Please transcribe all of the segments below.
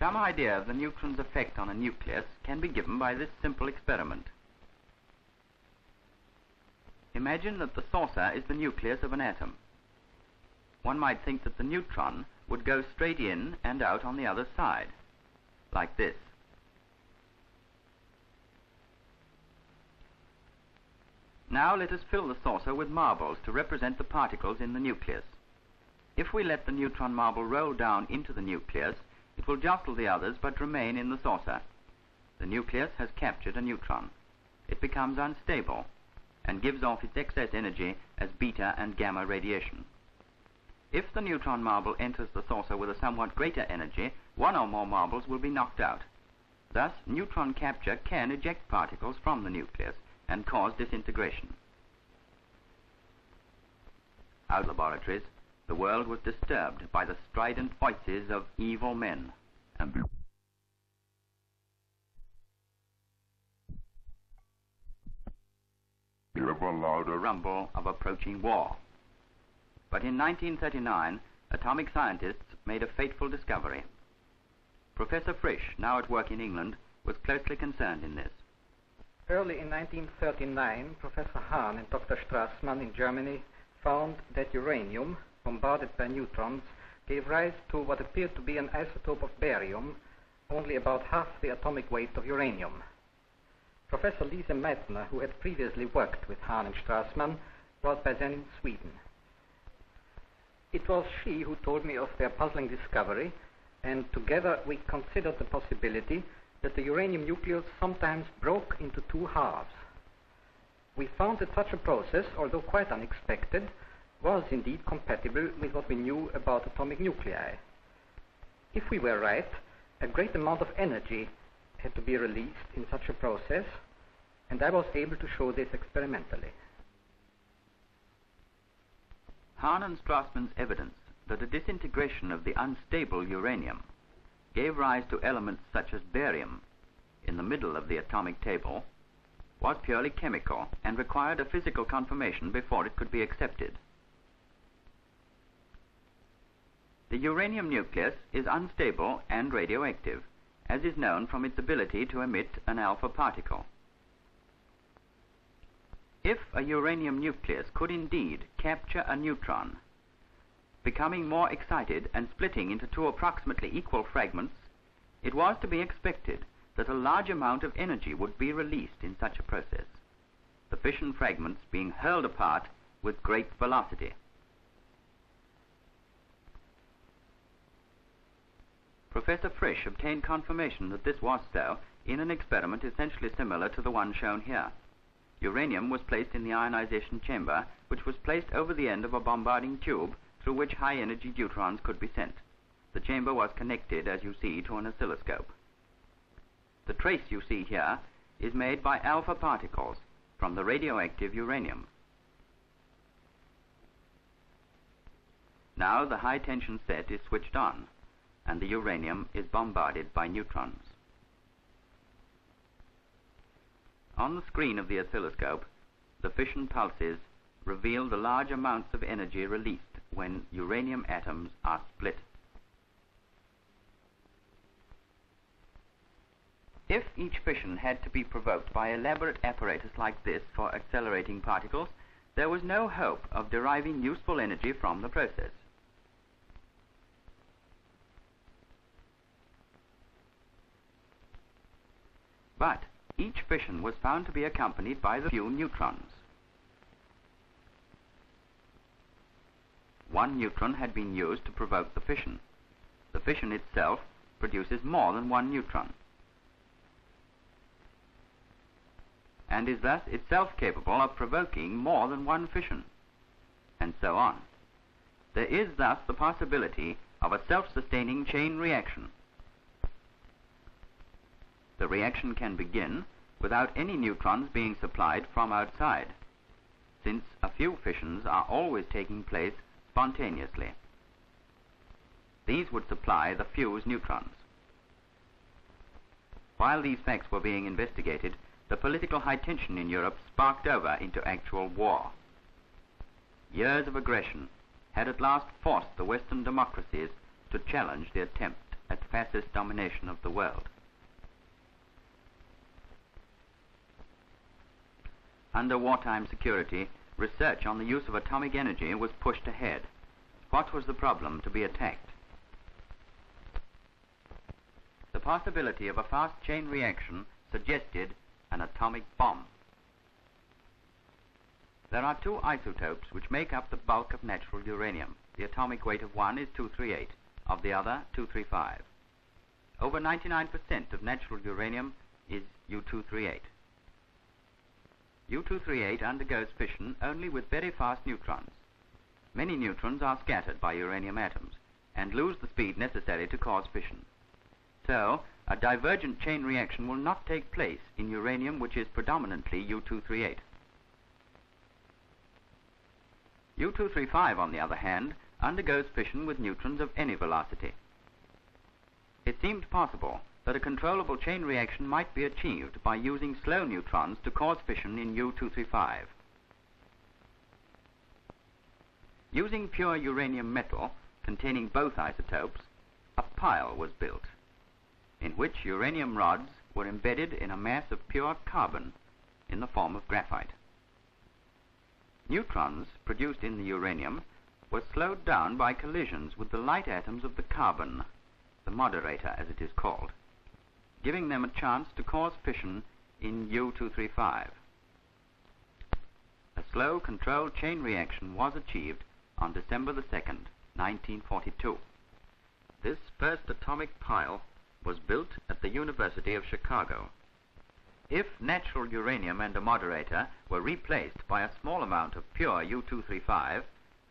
Some idea of the neutron's effect on a nucleus can be given by this simple experiment. Imagine that the saucer is the nucleus of an atom. One might think that the neutron would go straight in and out on the other side, like this. Now let us fill the saucer with marbles to represent the particles in the nucleus. If we let the neutron marble roll down into the nucleus, it will jostle the others but remain in the saucer. The nucleus has captured a neutron. It becomes unstable and gives off its excess energy as beta and gamma radiation. If the neutron marble enters the saucer with a somewhat greater energy, one or more marbles will be knocked out. Thus, neutron capture can eject particles from the nucleus and cause disintegration. Out laboratories, the world was disturbed by the strident voices of evil men um, and the ever louder rumble of approaching war. But in 1939, atomic scientists made a fateful discovery. Professor Frisch, now at work in England, was closely concerned in this. Early in 1939, Professor Hahn and Dr. Strassmann in Germany found that uranium, bombarded by neutrons, gave rise to what appeared to be an isotope of barium, only about half the atomic weight of uranium. Professor Lise Meitner, who had previously worked with Hahn and Strassmann, was by then in Sweden. It was she who told me of their puzzling discovery, and together we considered the possibility that the uranium nucleus sometimes broke into two halves. We found that such a process, although quite unexpected, was indeed compatible with what we knew about atomic nuclei. If we were right, a great amount of energy had to be released in such a process, and I was able to show this experimentally. Hahn and Strassmann's evidence that a disintegration of the unstable uranium gave rise to elements such as barium in the middle of the atomic table was purely chemical and required a physical confirmation before it could be accepted. The uranium nucleus is unstable and radioactive, as is known from its ability to emit an alpha particle. If a uranium nucleus could indeed capture a neutron, becoming more excited and splitting into two approximately equal fragments, it was to be expected that a large amount of energy would be released in such a process, the fission fragments being hurled apart with great velocity. Professor Frisch obtained confirmation that this was so in an experiment essentially similar to the one shown here. Uranium was placed in the ionization chamber, which was placed over the end of a bombarding tube through which high-energy deuterons could be sent. The chamber was connected, as you see, to an oscilloscope. The trace you see here is made by alpha particles from the radioactive uranium. Now the high-tension set is switched on, and the uranium is bombarded by neutrons. On the screen of the oscilloscope, the fission pulses reveal the large amounts of energy released when uranium atoms are split. If each fission had to be provoked by elaborate apparatus like this for accelerating particles, there was no hope of deriving useful energy from the process. But fission was found to be accompanied by the few neutrons. One neutron had been used to provoke the fission. The fission itself produces more than one neutron. and is thus itself capable of provoking more than one fission, and so on. There is thus the possibility of a self-sustaining chain reaction. The reaction can begin without any neutrons being supplied from outside, since a few fissions are always taking place spontaneously. These would supply the fused neutrons. While these facts were being investigated, the political high tension in Europe sparked over into actual war. Years of aggression had at last forced the Western democracies to challenge the attempt. at fascist domination of the world. Under wartime security, research on the use of atomic energy was pushed ahead. What was the problem to be attacked? The possibility of a fast chain reaction suggested an atomic bomb. There are two isotopes which make up the bulk of natural uranium. The atomic weight of one is 238, of the other 235. Over 99% of natural uranium is U-238. U-238 undergoes fission only with very fast neutrons. Many neutrons are scattered by uranium atoms and lose the speed necessary to cause fission. So, a divergent chain reaction will not take place in uranium which is predominantly U-238. U-235, on the other hand, undergoes fission with neutrons of any velocity. It seemed possible that a controllable chain reaction might be achieved by using slow neutrons to cause fission in U-235. Using pure uranium metal containing both isotopes, a pile was built in which uranium rods were embedded in a mass of pure carbon in the form of graphite. Neutrons produced in the uranium were slowed down by collisions with the light atoms of the carbon, the moderator as it is called, giving them a chance to cause fission in U-235. A slow controlled chain reaction was achieved on December the 2nd, 1942. This first atomic pile was built at the University of Chicago. If natural uranium and a moderator were replaced by a small amount of pure U-235,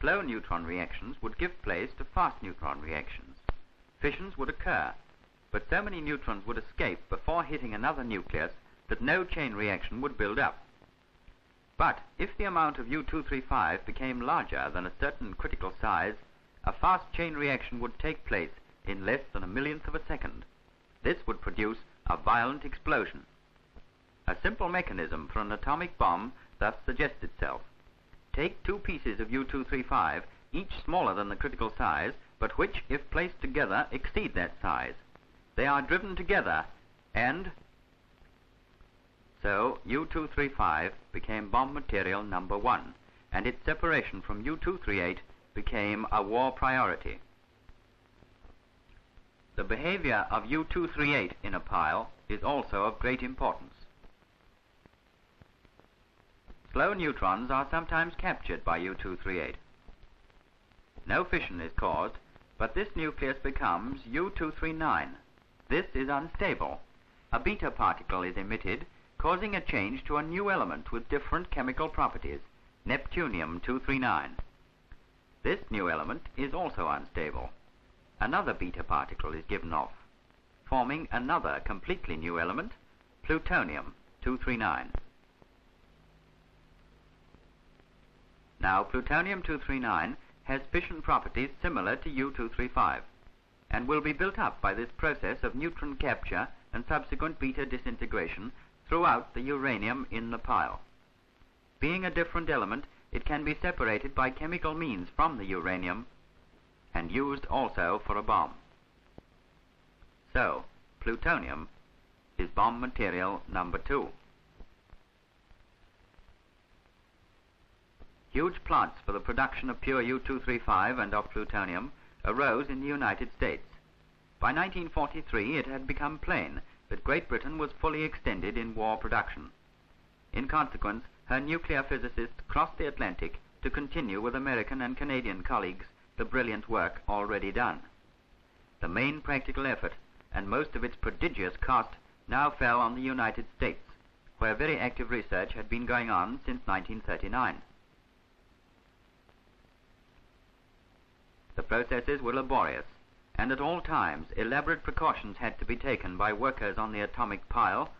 slow neutron reactions would give place to fast neutron reactions. Fissions would occur, but so many neutrons would escape before hitting another nucleus that no chain reaction would build up. But if the amount of U-235 became larger than a certain critical size, a fast chain reaction would take place in less than a millionth of a second. This would produce a violent explosion. A simple mechanism for an atomic bomb thus suggests itself. Take two pieces of U-235, each smaller than the critical size, but which, if placed together, exceed that size. They are driven together, and so U-235 became bomb material number one, and its separation from U-238 became a war priority. The behavior of U-238 in a pile is also of great importance. Slow neutrons are sometimes captured by U-238. No fission is caused, but this nucleus becomes U-239. This is unstable. A beta particle is emitted, causing a change to a new element with different chemical properties, Neptunium-239. This new element is also unstable. Another beta particle is given off, forming another completely new element, Plutonium-239. Now, plutonium-239 has fission properties similar to U-235 and will be built up by this process of neutron capture and subsequent beta disintegration throughout the uranium in the pile. Being a different element, it can be separated by chemical means from the uranium and used also for a bomb. So, plutonium is bomb material number two. Huge plants for the production of pure U-235 and of plutonium arose in the United States. By 1943 it had become plain that Great Britain was fully extended in war production. In consequence, her nuclear physicists crossed the Atlantic to continue with American and Canadian colleagues the brilliant work already done. The main practical effort and most of its prodigious cost now fell on the United States, where very active research had been going on since 1939. The processes were laborious, and at all times elaborate precautions had to be taken by workers on the atomic pile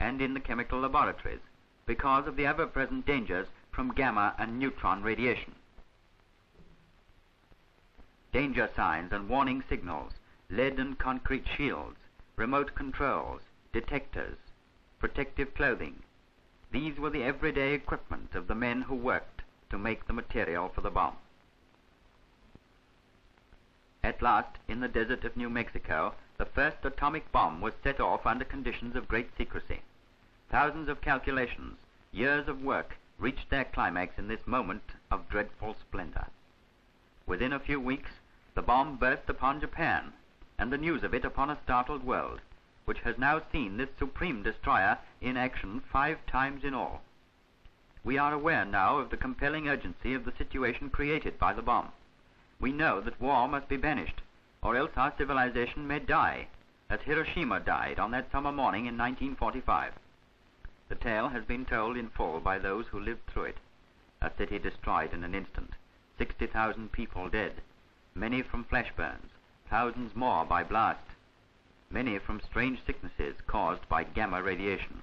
and in the chemical laboratories because of the ever-present dangers from gamma and neutron radiation. Danger signs and warning signals, lead and concrete shields, remote controls, detectors, protective clothing. These were the everyday equipment of the men who worked to make the material for the bomb. At last, in the desert of New Mexico, the first atomic bomb was set off under conditions of great secrecy. Thousands of calculations, years of work, reached their climax in this moment of dreadful splendor. Within a few weeks, the bomb burst upon Japan, and the news of it upon a startled world, which has now seen this supreme destroyer in action five times in all. We are aware now of the compelling urgency of the situation created by the bomb. We know that war must be banished, or else our civilization may die, as Hiroshima died on that summer morning in 1945. The tale has been told in full by those who lived through it. A city destroyed in an instant, 60,000 people dead, many from flash burns, thousands more by blast, many from strange sicknesses caused by gamma radiation.